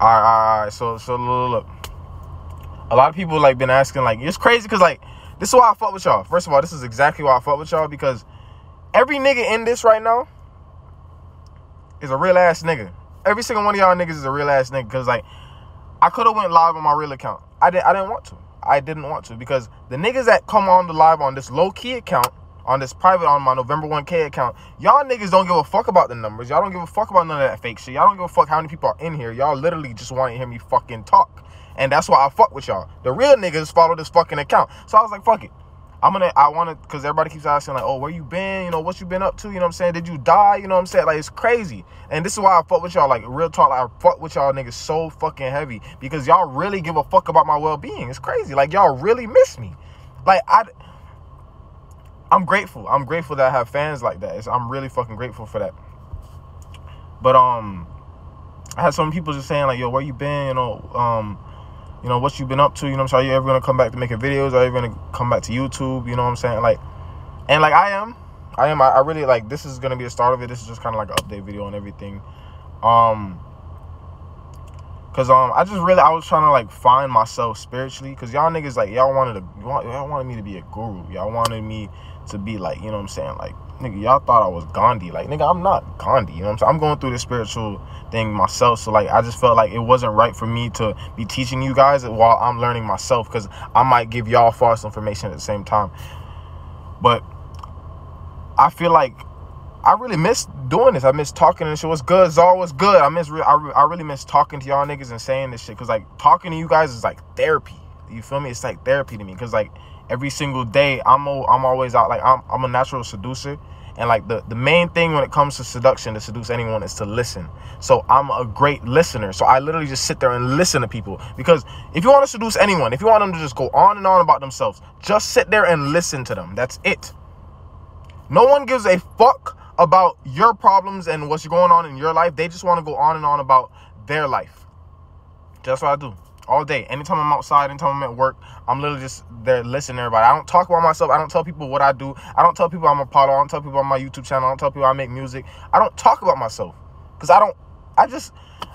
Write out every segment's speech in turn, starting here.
All right, all right, all right. So, so look, look, a lot of people like been asking, like, it's crazy because like this is why I fuck with y'all. First of all, this is exactly why I fuck with y'all because every nigga in this right now is a real ass nigga. Every single one of y'all niggas is a real ass nigga because like I could have went live on my real account. I didn't. I didn't want to. I didn't want to because the niggas that come on the live on this low key account on this private on my November 1K account. Y'all niggas don't give a fuck about the numbers. Y'all don't give a fuck about none of that fake shit. Y'all don't give a fuck how many people are in here. Y'all literally just want to hear me fucking talk. And that's why I fuck with y'all. The real niggas follow this fucking account. So I was like, fuck it. I'm gonna, I wanna, cause everybody keeps asking, like, oh, where you been? You know, what you been up to? You know what I'm saying? Did you die? You know what I'm saying? Like, it's crazy. And this is why I fuck with y'all, like, real talk, like, I fuck with y'all niggas so fucking heavy because y'all really give a fuck about my well being. It's crazy. Like, y'all really miss me. Like, I, I'm grateful. I'm grateful that I have fans like that. It's, I'm really fucking grateful for that. But um, I had some people just saying like, "Yo, where you been? You know, um, you know what you been up to? You know, I'm saying, are you ever gonna come back to making videos? Are you ever gonna come back to YouTube? You know what I'm saying? Like, and like I am, I am. I, I really like. This is gonna be the start of it. This is just kind of like an update video and everything. Um, Cause um, I just really I was trying to like find myself spiritually. Cause y'all niggas like y'all wanted to y'all wanted me to be a guru. Y'all wanted me to be like you know what I'm saying like nigga y'all thought I was Gandhi. Like nigga I'm not Gandhi. You know what I'm saying? I'm going through this spiritual thing myself. So like I just felt like it wasn't right for me to be teaching you guys while I'm learning myself. Cause I might give y'all false information at the same time. But I feel like I really miss doing this. I miss talking and shit. What's good? Zar, what's good? I miss. Re- I, re- I really miss talking to y'all niggas and saying this shit. Cause like talking to you guys is like therapy. You feel me? It's like therapy to me. Cause like every single day, I'm I'm always out. Like I'm I'm a natural seducer. And like the, the main thing when it comes to seduction to seduce anyone is to listen. So I'm a great listener. So I literally just sit there and listen to people. Because if you want to seduce anyone, if you want them to just go on and on about themselves, just sit there and listen to them. That's it. No one gives a fuck about your problems and what's going on in your life. They just want to go on and on about their life. That's what I do all day. Anytime I'm outside, anytime I'm at work, I'm literally just there listening to everybody. I don't talk about myself. I don't tell people what I do. I don't tell people I'm Apollo. I don't tell people on my YouTube channel. I don't tell people I make music. I don't talk about myself because I don't. I just.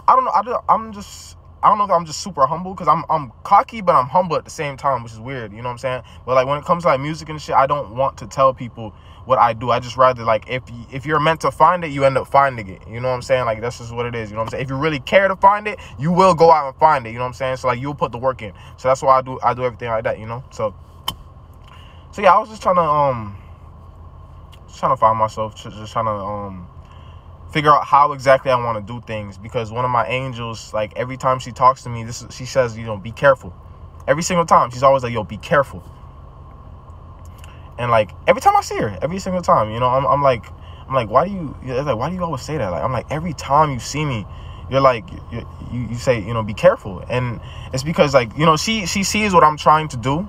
I don't know. I just, I'm just. I don't know if I'm just super humble because I'm I'm cocky, but I'm humble at the same time, which is weird. You know what I'm saying? But like when it comes to like music and shit, I don't want to tell people what I do. I just rather like if if you're meant to find it, you end up finding it. You know what I'm saying? Like that's just what it is. You know what I'm saying? If you really care to find it, you will go out and find it. You know what I'm saying? So like you'll put the work in. So that's why I do I do everything like that. You know? So so yeah, I was just trying to um trying to find myself, just trying to um figure out how exactly I want to do things because one of my angels, like every time she talks to me, this she says, you know, be careful. Every single time, she's always like, yo, be careful. And like every time I see her, every single time, you know, I'm, I'm like, I'm like, why do you? like, why do you always say that? Like, I'm like, every time you see me, you're like, you, you, you say, you know, be careful, and it's because like, you know, she she sees what I'm trying to do.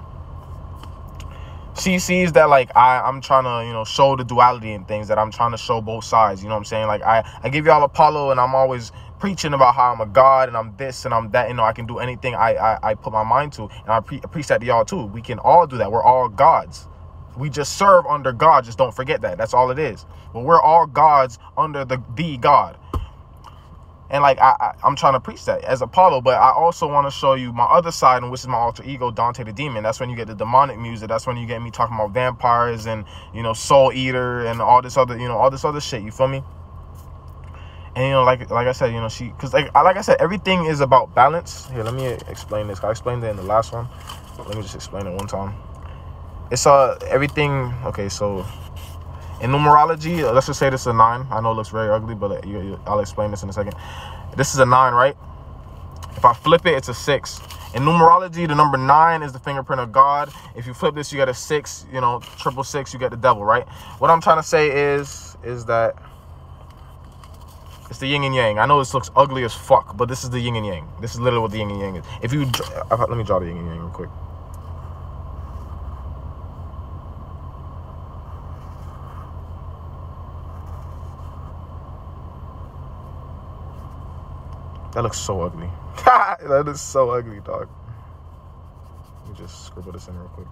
She sees that like I I'm trying to you know show the duality and things that I'm trying to show both sides. You know what I'm saying? Like I I give y'all Apollo, and I'm always preaching about how I'm a god and I'm this and I'm that. You know, I can do anything I I, I put my mind to, and I pre- preach that to y'all too. We can all do that. We're all gods. We just serve under God. Just don't forget that. That's all it is. But we're all gods under the the God. And like I, I am trying to preach that as Apollo, but I also want to show you my other side, and which is my alter ego, Dante the Demon. That's when you get the demonic music. That's when you get me talking about vampires and you know Soul Eater and all this other you know all this other shit. You feel me? And you know, like like I said, you know, she because like like I said, everything is about balance. Here, let me explain this. I explained it in the last one. Let me just explain it one time it's uh everything okay so in numerology let's just say this is a nine i know it looks very ugly but uh, you, you, i'll explain this in a second this is a nine right if i flip it it's a six in numerology the number nine is the fingerprint of god if you flip this you get a six you know triple six you get the devil right what i'm trying to say is is that it's the yin and yang. I know this looks ugly as fuck, but this is the yin and yang. This is literally what the yin and yang is. If you, let me draw the yin and yang real quick. That looks so ugly. that is so ugly, dog. Let me just scribble this in real quick.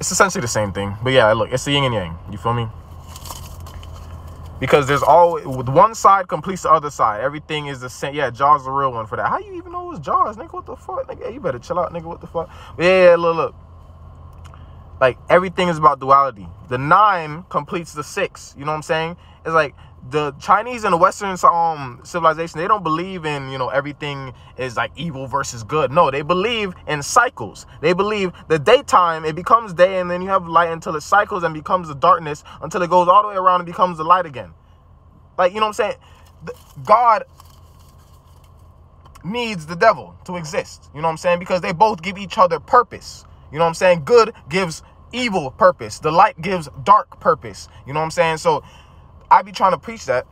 It's essentially the same thing. But yeah, look, it's the yin and yang. You feel me? because there's always one side completes the other side. Everything is the same. Yeah, Jaws the real one for that. How you even know it was Jaws, nigga? What the fuck, nigga? You better chill out, nigga. What the fuck? Yeah, look, look. Like everything is about duality. The nine completes the six. You know what I'm saying? It's like the Chinese and the Western um civilization, they don't believe in, you know, everything is like evil versus good. No, they believe in cycles. They believe the daytime, it becomes day and then you have light until it cycles and becomes the darkness until it goes all the way around and becomes the light again. Like, you know what I'm saying? God needs the devil to exist. You know what I'm saying? Because they both give each other purpose. You know what I'm saying? Good gives evil purpose. The light gives dark purpose. You know what I'm saying? So I be trying to preach that.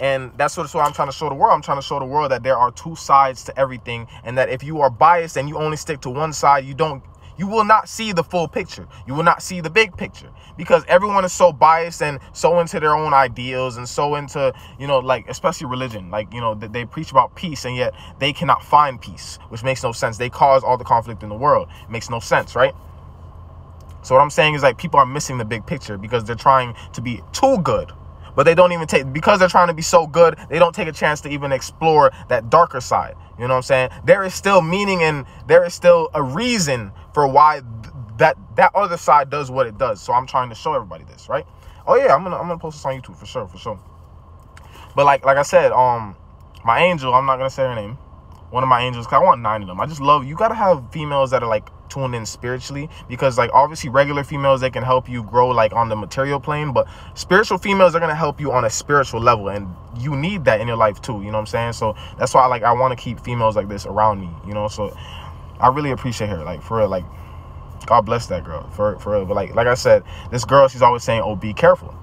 And that's what, what I'm trying to show the world. I'm trying to show the world that there are two sides to everything. And that if you are biased and you only stick to one side, you don't you will not see the full picture. You will not see the big picture because everyone is so biased and so into their own ideals and so into, you know, like especially religion. Like, you know, they preach about peace and yet they cannot find peace, which makes no sense. They cause all the conflict in the world. It makes no sense, right? So what I'm saying is like people are missing the big picture because they're trying to be too good. But they don't even take because they're trying to be so good, they don't take a chance to even explore that darker side. You know what I'm saying? There is still meaning and there is still a reason for why that that other side does what it does. So I'm trying to show everybody this, right? Oh yeah, I'm gonna I'm gonna post this on YouTube for sure, for sure. But like like I said, um, my angel, I'm not gonna say her name. One of my angels, I want nine of them. I just love you. Gotta have females that are like tuned in spiritually because like obviously regular females they can help you grow like on the material plane but spiritual females are going to help you on a spiritual level and you need that in your life too you know what i'm saying? So that's why like i want to keep females like this around me you know? So i really appreciate her like for real like god bless that girl for, for real. But like like i said this girl she's always saying oh be careful.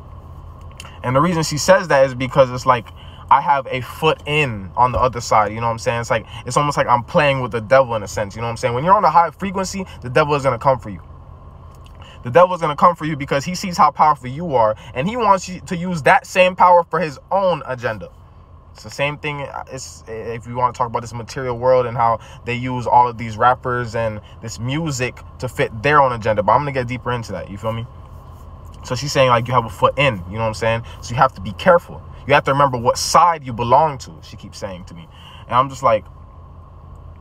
And the reason she says that is because it's like I have a foot in on the other side. You know what I'm saying? It's like it's almost like I'm playing with the devil in a sense. You know what I'm saying? When you're on a high frequency, the devil is gonna come for you. The devil is gonna come for you because he sees how powerful you are, and he wants you to use that same power for his own agenda. It's the same thing. Uh, it's uh, if you want to talk about this material world and how they use all of these rappers and this music to fit their own agenda. But I'm gonna get deeper into that. You feel me? So she's saying like you have a foot in. You know what I'm saying? So you have to be careful. You have to remember what side you belong to, she keeps saying to me. And I'm just like,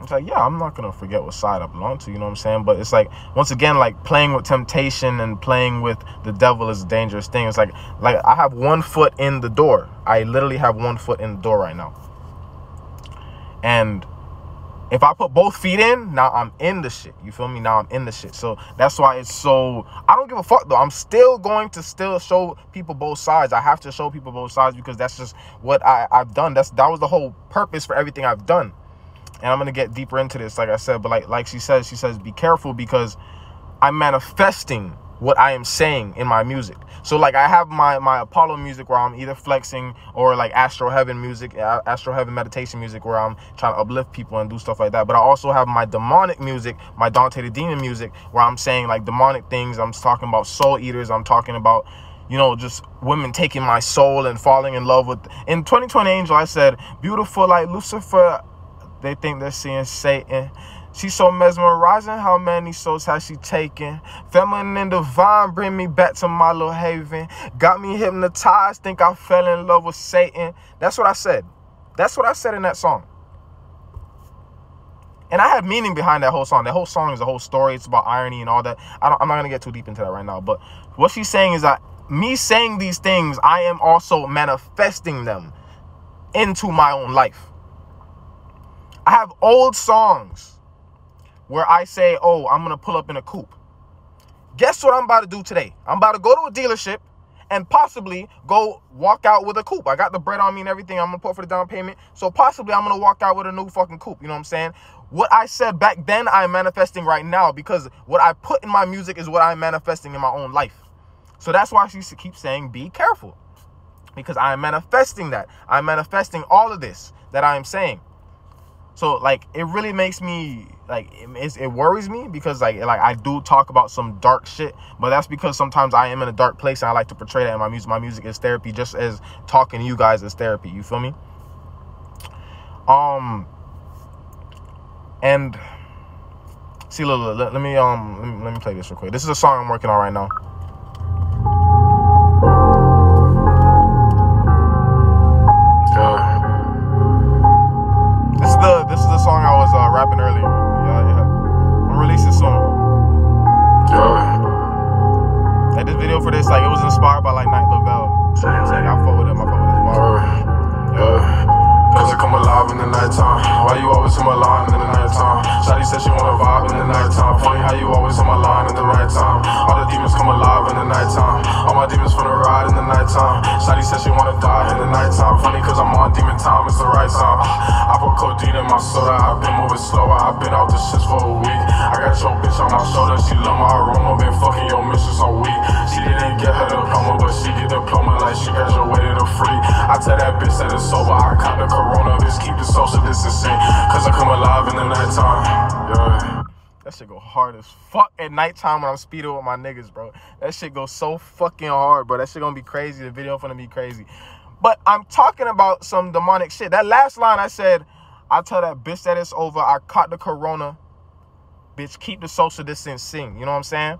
it's like, yeah, I'm not gonna forget what side I belong to, you know what I'm saying? But it's like once again, like playing with temptation and playing with the devil is a dangerous thing. It's like like I have one foot in the door. I literally have one foot in the door right now. And if I put both feet in, now I'm in the shit. You feel me? Now I'm in the shit. So that's why it's so I don't give a fuck though. I'm still going to still show people both sides. I have to show people both sides because that's just what I, I've done. That's that was the whole purpose for everything I've done. And I'm gonna get deeper into this, like I said, but like like she says, she says, be careful because I'm manifesting what I am saying in my music. So like I have my my Apollo music where I'm either flexing or like Astro Heaven music, uh, Astro Heaven meditation music where I'm trying to uplift people and do stuff like that. But I also have my demonic music, my Dante the Demon music where I'm saying like demonic things. I'm talking about soul eaters. I'm talking about you know, just women taking my soul and falling in love with. In 2020 Angel, I said, beautiful like Lucifer. They think they're seeing Satan. She's so mesmerizing. How many souls has she taken? Feminine and divine, bring me back to my little haven. Got me hypnotized. Think I fell in love with Satan. That's what I said. That's what I said in that song. And I have meaning behind that whole song. That whole song is a whole story. It's about irony and all that. I am not going to get too deep into that right now. But what she's saying is that me saying these things, I am also manifesting them into my own life. I have old songs where I say, oh, I'm going to pull up in a coupe. Guess what I'm about to do today? I'm about to go to a dealership and possibly go walk out with a coupe. I got the bread on me and everything. I'm going to put for the down payment. So possibly I'm going to walk out with a new fucking coupe. You know what I'm saying? What I said back then, I'm manifesting right now because what I put in my music is what I'm manifesting in my own life. So that's why she keeps saying, be careful. Because I am manifesting that. I'm manifesting all of this that I am saying. So like it really makes me like it, it worries me because like like I do talk about some dark shit, but that's because sometimes I am in a dark place and I like to portray that in my music. My music is therapy, just as talking to you guys is therapy. You feel me? Um, and see, look, look, let, let me um let me, let me play this real quick. This is a song I'm working on right now. The this is the song I was uh, rapping earlier. Yeah, yeah. I'm releasing soon. Yeah. Like this video for this, like it was inspired by like Night Lavelle. So I'm saying I fuck with him. I fuck with his mom. Yeah. Cause I come alive in the nighttime. Why you always on my line in the nighttime? Shotty said she wanna vibe in the nighttime. Funny how you always on my line in the right time. All the demons come alive in the nighttime. All my demons finna ride in the nighttime. Shotty said she wanna die nighttime. Funny cause I'm on demon time, it's the right time. I put codeine in my soda, I've been moving slower. I've been out the shits for a week. I got your bitch on my shoulder, she love my aroma. Been fucking your missus all week. She didn't get her diploma, but she get diploma like she graduated a free. I tell that bitch that it's sober, I caught the corona, bitch keep the social distancing. Cause I come alive in the nighttime. Yeah. That shit go hard as fuck at nighttime when I'm speeding with my niggas, bro. That shit go so fucking hard, bro. That shit gonna be crazy. The video gonna be crazy. But I'm talking about some demonic shit. That last line I said, I tell that bitch that it's over. I caught the corona. Bitch, keep the social distancing. You know what I'm saying?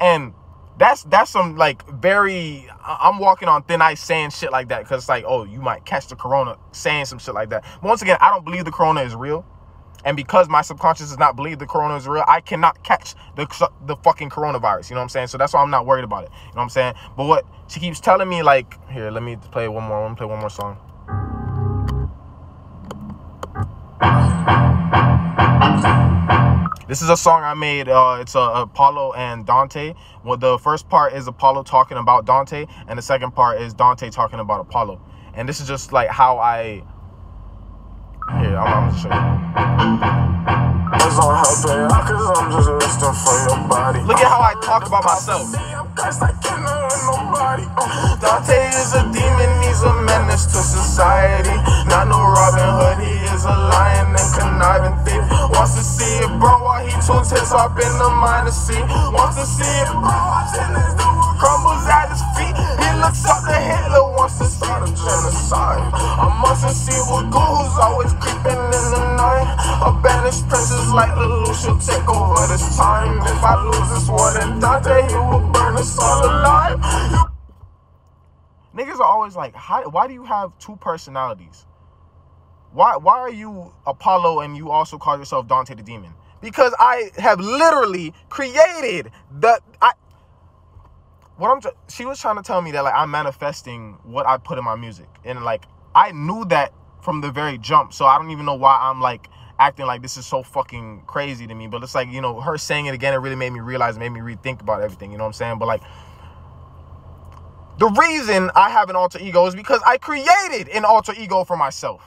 And that's that's some like very I'm walking on thin ice saying shit like that because it's like, oh, you might catch the corona saying some shit like that. But once again, I don't believe the corona is real. And because my subconscious does not believe the corona is real, I cannot catch the the fucking coronavirus. You know what I'm saying? So that's why I'm not worried about it. You know what I'm saying? But what she keeps telling me, like, here, let me play one more. Let me play one more song. This is a song I made. Uh, it's uh, Apollo and Dante. Well, the first part is Apollo talking about Dante, and the second part is Dante talking about Apollo. And this is just like how I. Here, I'm, I'm. It's on it cause I'm just listening for your body. Look at how I talk about myself. Dante is a demon, he's a menace to society. Not no Robin Hood, he is a lion and conniving thief. Wants to see it, bro, while he tunes his harp in the minor C. Wants to see it, bro, watching his dude crumbles at his feet. He looks up to Hitler, wants to start a genocide. A monster see what goes, always creeping in the night. A banished princess like Lelouch take over this time. If I lose this war, then Dante, he will burn us all alive. Niggas are always like, how, why do you have two personalities? Why why are you Apollo and you also call yourself Dante the Demon? Because I have literally created the I what I'm she was trying to tell me that like I'm manifesting what I put in my music. And like I knew that from the very jump. So I don't even know why I'm like acting like this is so fucking crazy to me. But it's like, you know, her saying it again, it really made me realize, made me rethink about everything. You know what I'm saying? But like the reason I have an alter ego is because I created an alter ego for myself.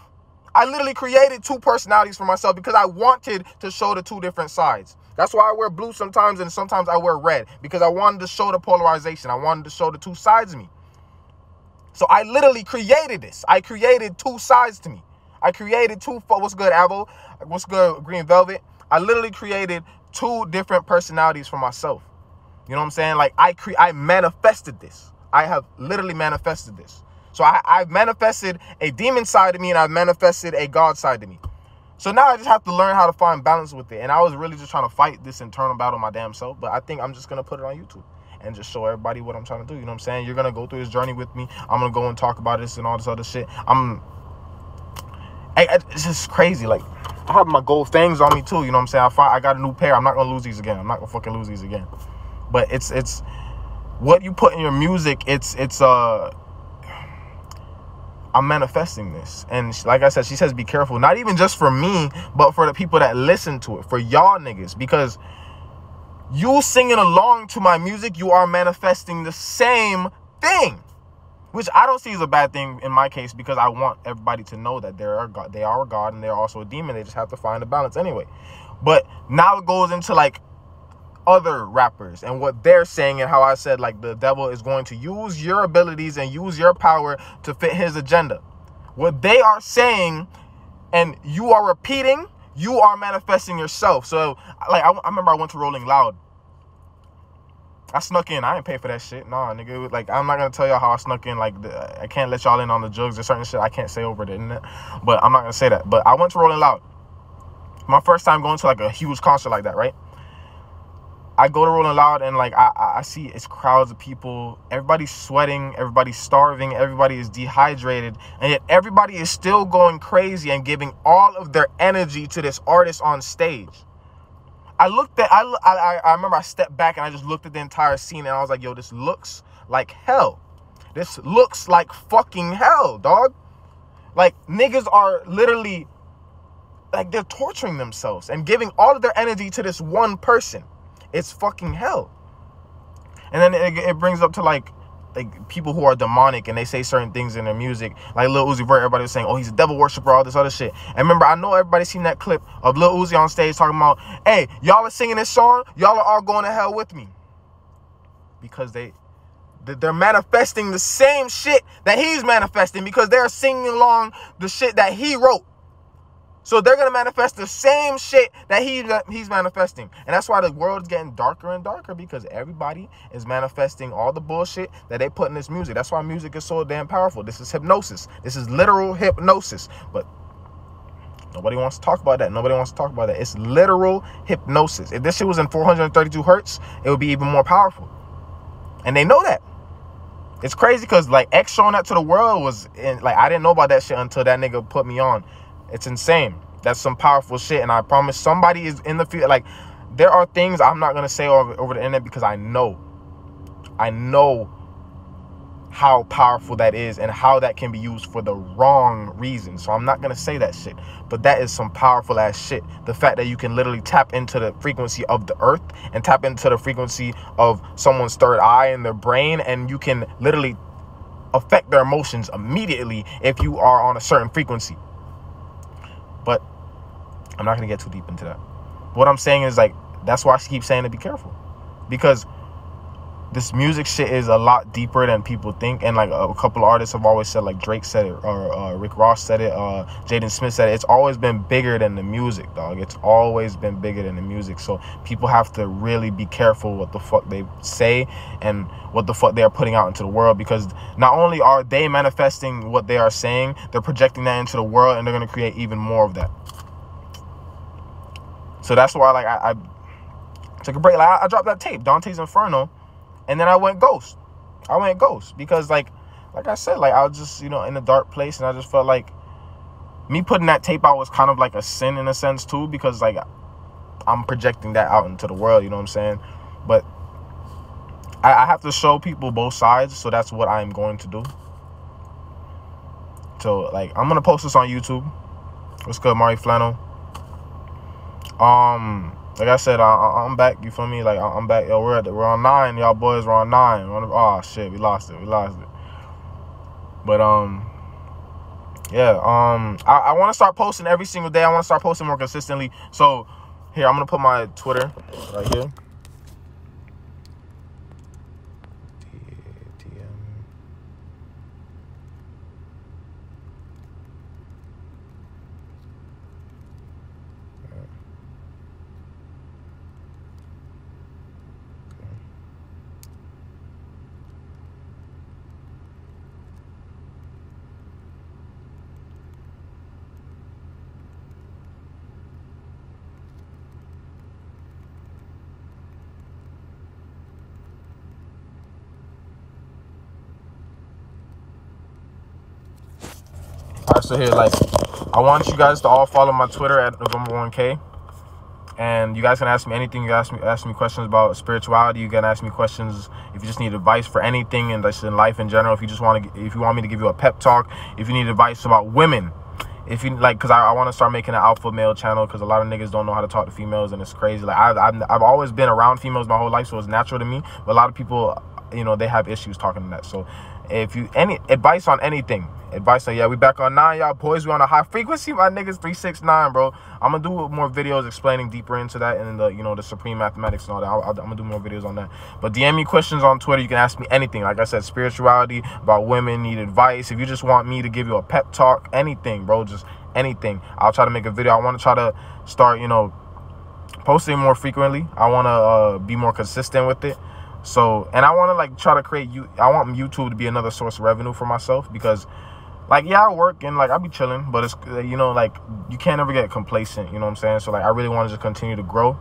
I literally created two personalities for myself because I wanted to show the two different sides. That's why I wear blue sometimes and sometimes I wear red because I wanted to show the polarization. I wanted to show the two sides of me. So I literally created this. I created two sides to me. I created two, what's good, Avo? What's good, Green Velvet? I literally created two different personalities for myself. You know what I'm saying? Like I cre I manifested this. I have literally manifested this. So I, I've manifested a demon side of me and I've manifested a God side of me. So now I just have to learn how to find balance with it. And I was really just trying to fight this internal battle my damn self. But I think I'm just going to put it on YouTube and just show everybody what I'm trying to do. You know what I'm saying? You're going to go through this journey with me. I'm going to go and talk about this and all this other shit. I'm... It's just crazy. Like, I have my gold things on me too. You know what I'm saying? I find I got a new pair. I'm not going to lose these again. I'm not going to fucking lose these again. But it's... it's what you put in your music, it's it's uh I'm manifesting this. And like I said, she says be careful. Not even just for me, but for the people that listen to it, for y'all niggas. Because you singing along to my music, you are manifesting the same thing. Which I don't see as a bad thing in my case because I want everybody to know that they're a God, they are a God and they're also a demon. They just have to find a balance anyway. But now it goes into like other rappers and what they're saying and how I said like the devil is going to use your abilities and use your power to fit his agenda. What they are saying and you are repeating, you are manifesting yourself. So like I, I remember I went to Rolling Loud. I snuck in. I didn't pay for that shit. Nah, nigga. Like, I'm not gonna tell y'all how I snuck in. Like, I can't let y'all in on the jugs or certain shit I can't say over the internet. But I'm not gonna say that. But I went to Rolling Loud. My first time going to like a huge concert like that, right? I go to Rolling Loud and like I, I see it's crowds of people. Everybody's sweating. Everybody's starving. Everybody is dehydrated, and yet everybody is still going crazy and giving all of their energy to this artist on stage. I looked at I I, I remember I stepped back and I just looked at the entire scene and I was like, yo, this looks like hell. This looks like fucking hell, dog. Like niggas are literally like they're torturing themselves and giving all of their energy to this one person. It's fucking hell. And then it, it brings up to like like people who are demonic and they say certain things in their music, like Lil Uzi Vert, everybody was saying, "Oh, he's a devil worshiper," all this other shit. And remember, I know everybody seen that clip of Lil Uzi on stage talking about, "Hey, y'all are singing this song, y'all are all going to hell with me," because they they're manifesting the same shit that he's manifesting because they're singing along the shit that he wrote. So they're gonna manifest the same shit that he he's manifesting, and that's why the world's getting darker and darker because everybody is manifesting all the bullshit that they put in this music. That's why music is so damn powerful. This is hypnosis. This is literal hypnosis. But nobody wants to talk about that. Nobody wants to talk about that. It's literal hypnosis. If this shit was in 432 hertz, it would be even more powerful, and they know that. It's crazy because like X showing that to the world was in, like I didn't know about that shit until that nigga put me on. It's insane. That's some powerful shit. And I promise somebody is in the field. Like, there are things I'm not going to say over, over the internet because I know. I know how powerful that is and how that can be used for the wrong reason. So I'm not going to say that shit. But that is some powerful ass shit. The fact that you can literally tap into the frequency of the earth and tap into the frequency of someone's third eye in their brain and you can literally affect their emotions immediately if you are on a certain frequency. But I'm not gonna get too deep into that. What I'm saying is like that's why I keep saying to be careful, because this music shit is a lot deeper than people think. And like a, couple artists have always said, like Drake said it, or uh, Rick Ross said it, uh, Jaden Smith said it. It's always been bigger than the music, dog. It's always been bigger than the music. So people have to really be careful what the fuck they say and what the fuck they are putting out into the world because not only are they manifesting what they are saying, they're projecting that into the world and they're gonna create even more of that. So that's why like I, I took a break. Like I, I, dropped that tape, Dante's Inferno, and then I went ghost. I went ghost because like like I said, like I was just, you know, in a dark place and I just felt like me putting that tape out was kind of like a sin in a sense too, because like I'm projecting that out into the world, you know what I'm saying? But I, I have to show people both sides, so that's what I'm going to do. So like I'm gonna post this on YouTube. What's good, Mari Flannel? Um, like I said, I, am back. You feel me? Like I'm back. Yo, we're at the, we're on nine. Y'all boys, we're on nine. Oh shit, we lost it. We lost it. But um, yeah. Um, I, I want to start posting every single day. I want to start posting more consistently. So here, I'm gonna put my Twitter right here. So here, like, I want you guys to all follow my Twitter at November 1K. And you guys can ask me anything. You ask me ask me questions about spirituality. You can ask me questions if you just need advice for anything and just in life in general. If you just want to, if you want me to give you a pep talk, if you need advice about women, if you like, because I, I want to start making an alpha male channel because a lot of niggas don't know how to talk to females and it's crazy. Like I've, I've I've always been around females my whole life, so it's natural to me. But a lot of people, you know, they have issues talking to that. So if you any advice on anything, advice on yeah, we back on nine, y'all boys. We on a high frequency, my niggas three six nine, bro. I'm gonna do more videos explaining deeper into that and the you know the supreme mathematics and all that. i am gonna do more videos on that. But DM me questions on Twitter. You can ask me anything. Like I said, spirituality about women, need advice. If you just want me to give you a pep talk, anything, bro, just anything. I'll try to make a video. I want to try to start, you know, posting more frequently. I want to uh, be more consistent with it. So, and I want to like try to create you. I want YouTube to be another source of revenue for myself because, like, yeah, I work and like I be chilling, but it's uh, you know like you can't ever get complacent. You know what I'm saying? So like I really want to just continue to grow.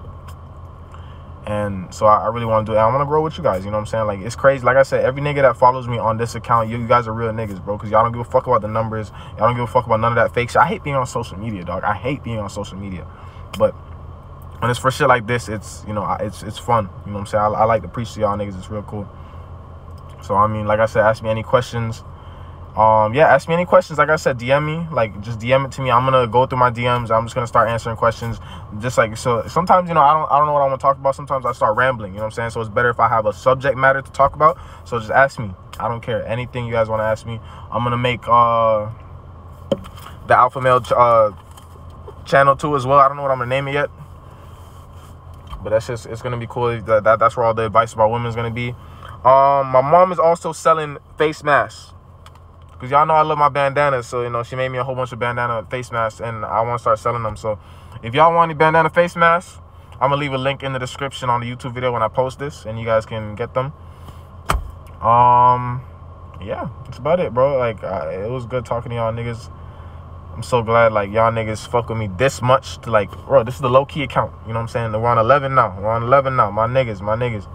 And so I, I really want to do it. I want to grow with you guys. You know what I'm saying? Like it's crazy. Like I said, every nigga that follows me on this account, you, you guys are real niggas, bro. Because y'all don't give a fuck about the numbers. Y'all don't give a fuck about none of that fake shit. I hate being on social media, dog. I hate being on social media. But when it's for shit like this, it's you know, it's it's fun. You know what I'm saying? I, I like to preach to y'all niggas. It's real cool. So I mean, like I said, ask me any questions um yeah ask me any questions. Like i said dm me. Like just dm it to me. I'm gonna go through my dms i'm just gonna start answering questions. Just like so sometimes you know i don't i don't know what i want to talk about. Sometimes i start rambling you know what i'm saying? So it's better if i have a subject matter to talk about. So just ask me. I don't care. Anything you guys want to ask me. I'm gonna make uh the alpha male uh channel too as well. I don't know what i'm gonna name it yet. But that's just it's gonna be cool. That, that that's where all the advice about women is gonna be. Um my mom is also selling face masks because y'all know I love my bandanas. So, you know, she made me a whole bunch of bandana face masks and I want to start selling them. So, if y'all want any bandana face masks, I'm going to leave a link in the description on the YouTube video when I post this and you guys can get them. Um, yeah, that's about it, bro. Like, uh, it was good talking to y'all niggas. I'm so glad, like, y'all niggas fuck with me this much to, like, bro, this is the low-key account. You know what I'm saying? We're on 11 now. We're on 11 now. My niggas, my niggas.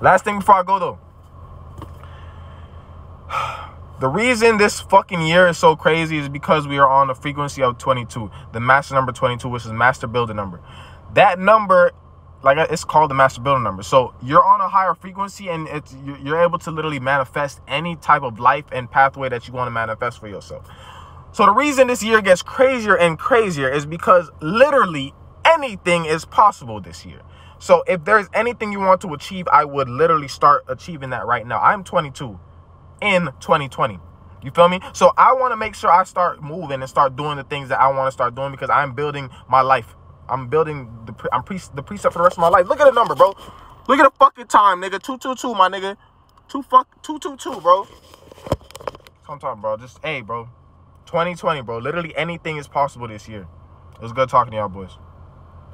Last thing before I go, though. The reason this fucking year is so crazy is because we are on the frequency of 22, the master number 22, which is master builder number. That number, like it's called the master builder number. So you're on a higher frequency and it's you're able to literally manifest any type of life and pathway that you want to manifest for yourself. So the reason this year gets crazier and crazier is because literally anything is possible this year. So if there's anything you want to achieve, I would literally start achieving that right now. I'm 22 in 2020. You feel me? So I want to make sure I start moving and start doing the things that I want to start doing because I'm building my life. I'm building the pre I'm pre the precept for the rest of my life. Look at the number, bro. Look at the fucking time, nigga. 222, my nigga. Two fuck 222, bro. I'm talking, bro. Just hey, bro. 2020, bro. Literally anything is possible this year. It was good talking to y'all boys.